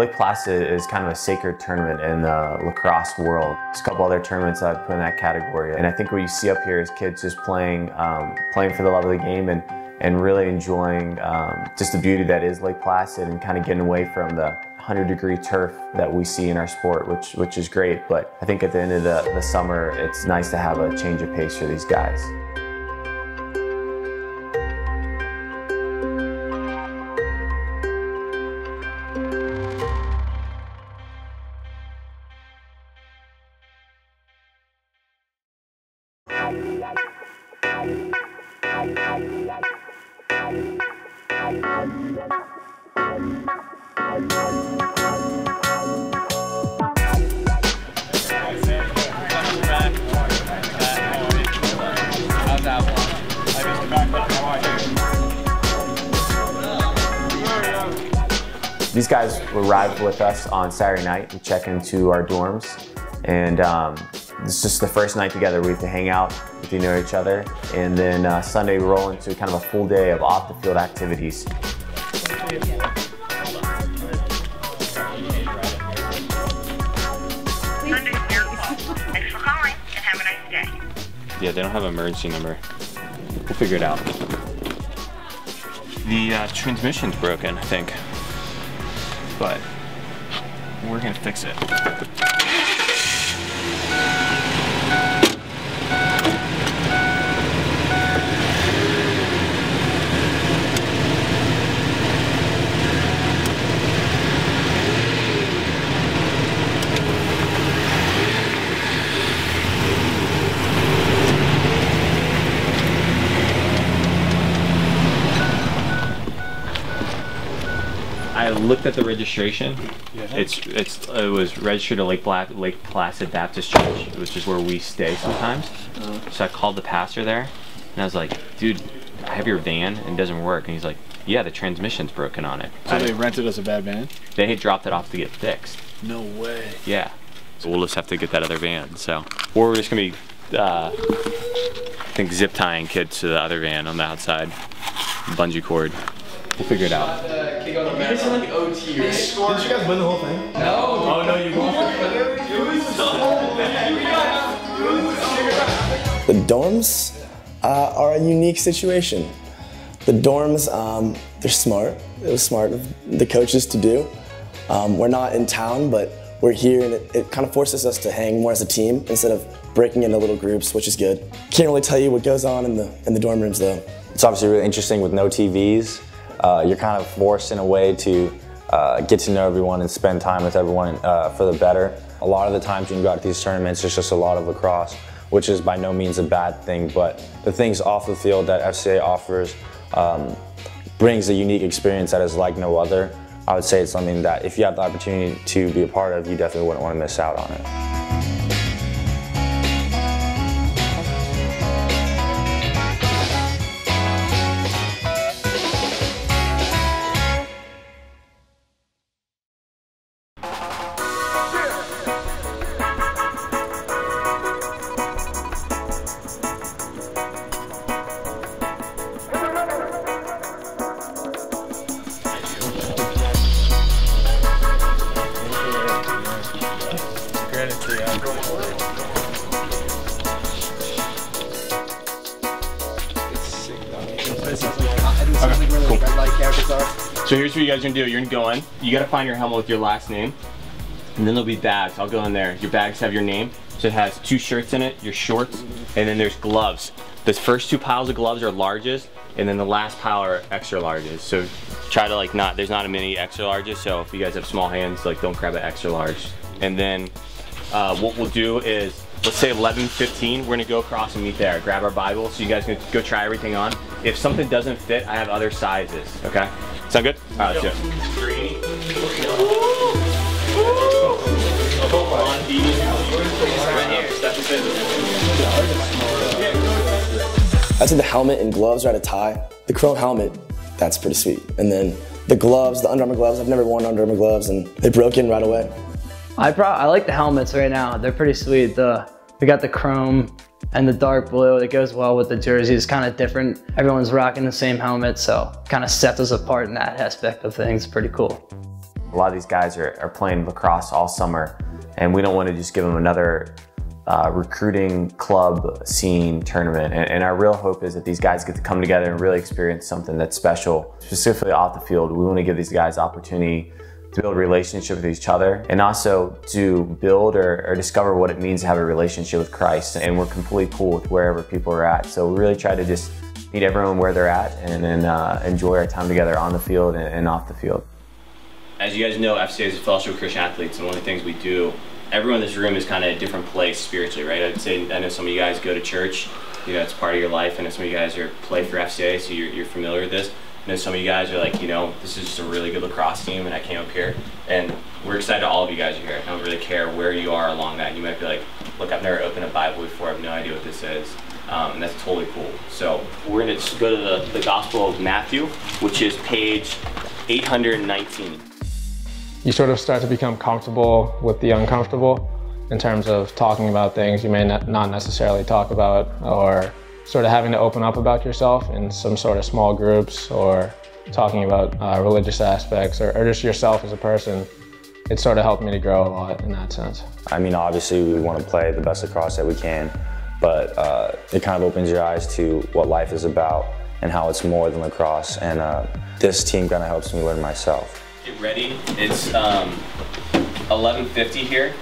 Lake Placid is kind of a sacred tournament in the lacrosse world. There's a couple other tournaments that I put in that category. And I think what you see up here is kids just playing, um, playing for the love of the game and, and really enjoying um, just the beauty that is Lake Placid and kind of getting away from the 100 degree turf that we see in our sport, which, which is great. But I think at the end of the, the summer, it's nice to have a change of pace for these guys. These guys arrived with us on Saturday night. We check into our dorms, and um, it's just the first night together. We have to hang out, get to know each other, and then uh, Sunday we roll into kind of a full day of off-the-field activities. Thanks for calling and have a nice day. Yeah, they don't have an emergency number. We'll figure it out. The uh, transmission's broken, I think. But we're gonna fix it. I looked at the registration. It's it's it was registered to Lake Black Lake Placid Baptist Church, which is where we stay sometimes. So I called the pastor there, and I was like, "Dude, I have your van and it doesn't work." And he's like, "Yeah, the transmission's broken on it." So they rented us a bad van? They had dropped it off to get fixed. No way. Yeah. So we'll just have to get that other van. So, or we're just gonna be, uh, I think zip tying kids to the other van on the outside, bungee cord. We'll figure it out. Didn't you guys win the whole thing? No. Oh, no, you won. The dorms uh, are a unique situation. The dorms, um, they're smart. It was smart of the coaches to do. Um, we're not in town, but we're here, and it, it kind of forces us to hang more as a team instead of breaking into little groups, which is good. Can't really tell you what goes on in the in the dorm rooms though. It's obviously really interesting with no TVs. Uh, you're kind of forced in a way to uh, get to know everyone and spend time with everyone uh, for the better. A lot of the times when you go out to these tournaments, it's just a lot of lacrosse, which is by no means a bad thing, but the things off the field that FCA offers um, brings a unique experience that is like no other. I would say it's something that if you have the opportunity to be a part of, you definitely wouldn't want to miss out on it. So here's what you guys are gonna do. You're gonna go in. You gotta find your helmet with your last name. And then there'll be bags. I'll go in there. Your bags have your name. So it has two shirts in it, your shorts, and then there's gloves. The first two piles of gloves are larges, and then the last pile are extra larges. So try to like not, there's not a many extra larges, so if you guys have small hands, like don't grab an extra large. And then uh, what we'll do is, let's say 11:15, we're gonna go across and meet there. Grab our Bible, so you guys can go try everything on. If something doesn't fit, I have other sizes, okay? Sound good? All right, let's do it. I'd say the helmet and gloves are at a tie. The chrome helmet, that's pretty sweet. And then the gloves, the Under Armour gloves, I've never worn Under Armour gloves and they broke in right away. I pro I like the helmets right now. They're pretty sweet. The we got the chrome and the dark blue. It goes well with the jersey. It's kind of different. Everyone's rocking the same helmet, so kind of sets us apart in that aspect of things. Pretty cool. A lot of these guys are, are playing lacrosse all summer, and we don't want to just give them another uh, recruiting club scene tournament. And, and, our real hope is that these guys get to come together and really experience something that's special, specifically off the field. We want to give these guys opportunity to build relationship with each other and also to build or, or, discover what it means to have a relationship with Christ. And we're completely cool with wherever people are at. So we really try to just meet everyone where they're at and then uh, enjoy our time together on the field and, and off the field. As you guys know, FCA is a fellowship of Christian athletes, and one of the things we do, everyone in this room is kind of a different place spiritually, right? I'd say I know some of you guys go to church, you know, it's part of your life. I know some of you guys are play for FCA, so you're, you're familiar with this. Know some of you guys are like, you know, this is just a really good lacrosse team, and I came up here, and we're excited all of you guys are here. I don't really care where you are along that. You might be like, look, I've never opened a Bible before, I have no idea what this is. Um, and that's totally cool. So we're going to go to the, the Gospel of Matthew, which is page 819. You sort of start to become comfortable with the uncomfortable in terms of talking about things you may not necessarily talk about or sort of having to open up about yourself in some sort of small groups or talking about uh, religious aspects or, or just yourself as a person it sort of helped me to grow a lot in that sense. I mean, obviously we want to play the best lacrosse that we can, but uh, it kind of opens your eyes to what life is about and how it's more than lacrosse. And uh, this team kind of helps me learn myself. Get ready. It's um, 11:50 here.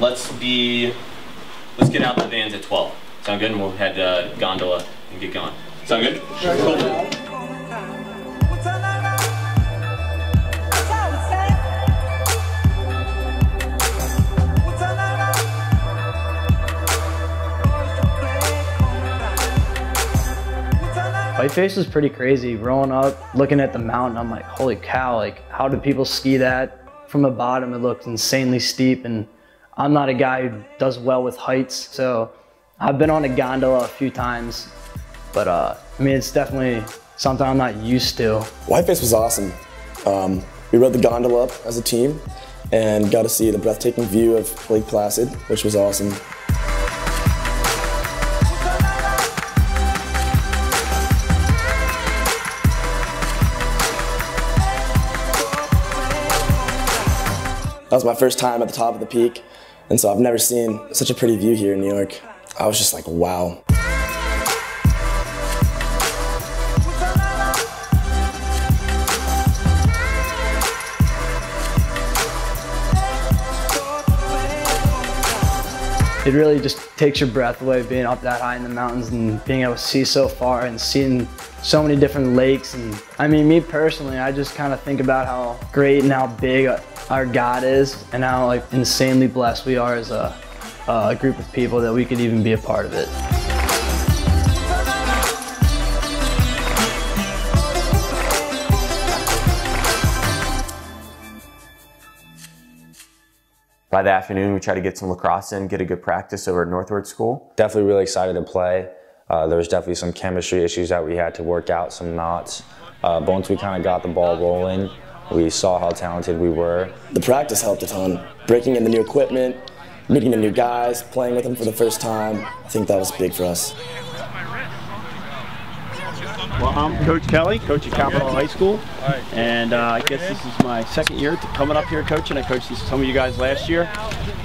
Let's be. Let's get out the vans at 12. Sound good? And we'll head uh, gondola and get going. Sound good? Sure. Cool. Whiteface was pretty crazy. Growing up, looking at the mountain, I'm like, holy cow, like how do people ski that? From the bottom, it looked insanely steep and I'm not a guy who does well with heights. So I've been on a gondola a few times, but uh, I mean, it's definitely something I'm not used to. Whiteface was awesome. Um, we rode the gondola up as a team and got to see the breathtaking view of Lake Placid, which was awesome. That was my first time at the top of the peak, and so I've never seen such a pretty view here in New York. I was just like, wow. It really just takes your breath away being up that high in the mountains and being able to see so far and seeing so many different lakes. And I mean, me personally, I just kind of think about how great and how big our God is and how like insanely blessed we are as a, a group of people that we could even be a part of it. By the afternoon, we try to get some lacrosse in, get a good practice over at Northwood School. Definitely really excited to play. Uh, there was definitely some chemistry issues that we had to work out, some knots. Uh, but once we kind of got the ball rolling, we saw how talented we were. The practice helped a ton. Breaking in the new equipment, meeting the new guys, playing with them for the first time, I think that was big for us. Well, I'm Coach Kelly, coach at Capitol High School, and uh, I guess this is my second year coming up here coaching. I coached some of you guys last year.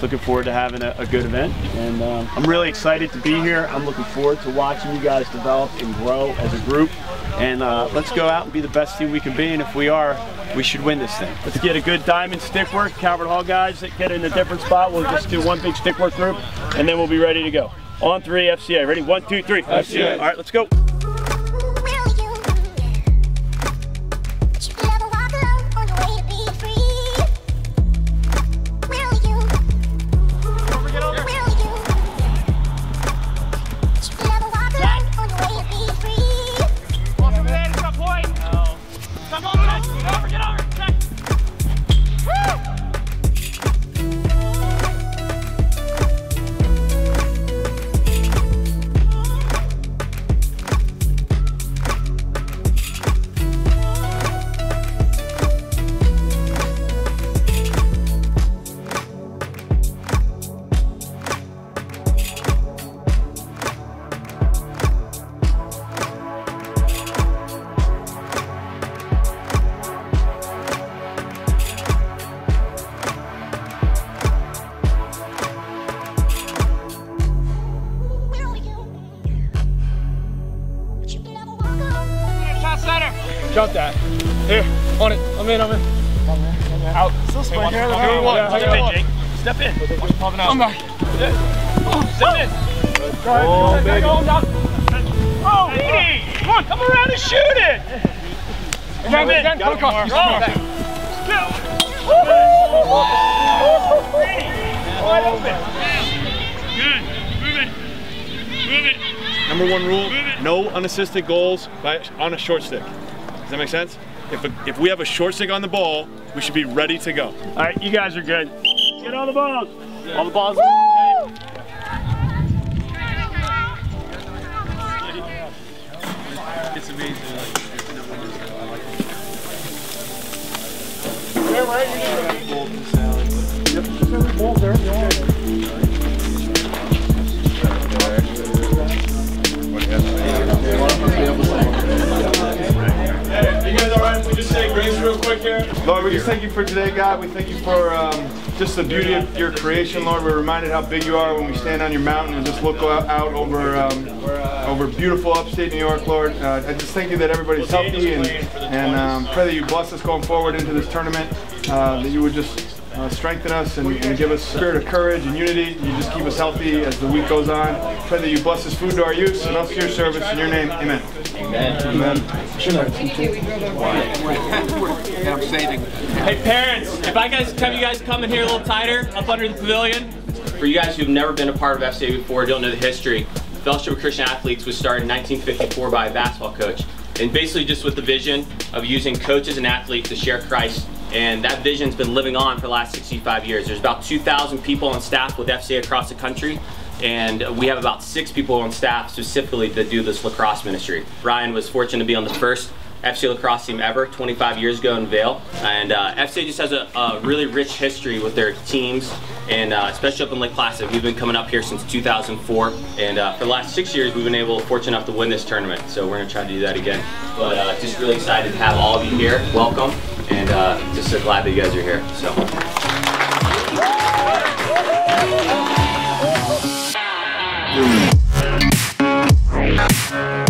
Looking forward to having a, a good event, and um, I'm really excited to be here. I'm looking forward to watching you guys develop and grow as a group, and uh, let's go out and be the best team we can be, and if we are, we should win this thing. Let's get a good diamond stick work. Calvert Hall guys that get in a different spot, we'll just do one big stick work group, and then we'll be ready to go. On three, FCA. Ready? One, two, three. FCA. All right, let's go. Got that. Here, on it. I'm in, I'm in. Out. Still split Hey, here, watch- though. Give me one. Yeah, Step in, on. Jake. Step in. Watch it popping out. I'm back. Step in. Go ahead. Oh, Go baby. Oh, on, down. Oh, Edie! Come on, come around and shoot it! Again, again, Got put across. it, You Mark. start. Wide open. Good. Move it. Move it. Number one rule, no unassisted goals by, on a short stick. Does that make sense? If, a, if we have a short stick on the ball, we should be ready to go. All right, you guys are good. Get all the balls. All the balls. It's amazing. Hey, just say grace real quick here. Lord, we just thank you for today, God. We thank you for um, just the beauty of your creation, Lord. We're reminded how big you are when we stand on your mountain and just look out, out over um, over beautiful upstate New York, Lord. Uh, I just thank you that everybody's healthy and, and um, pray that you bless us going forward into this tournament. Uh, that you would just uh, strengthen us and, and give us spirit of courage and unity. You just keep us healthy as the week goes on. Pray that you bless this food to our use and us to your service. In your name, amen. Amen. Hey parents, if I guys have you guys come in here a little tighter, up under the pavilion. For you guys who've never been a part of FCA before, don't know the history, Fellowship of Christian Athletes was started in 1954 by a basketball coach. And basically just with the vision of using coaches and athletes to share Christ. And that vision's been living on for the last 65 years. There's about 2,000 people on staff with FCA across the country. And we have about six people on staff specifically that do this lacrosse ministry. Ryan was fortunate to be on the first FC lacrosse team ever 25 years ago in Vail. And uh, FCA just has a, a really rich history with their teams, and uh, especially up in Lake Placid. We've been coming up here since 2004, and uh, for the last six years, we've been able, fortunate enough to win this tournament. So we're gonna try to do that again. But uh, just really excited to have all of you here. Welcome, and uh, just so glad that you guys are here. So. Thank you.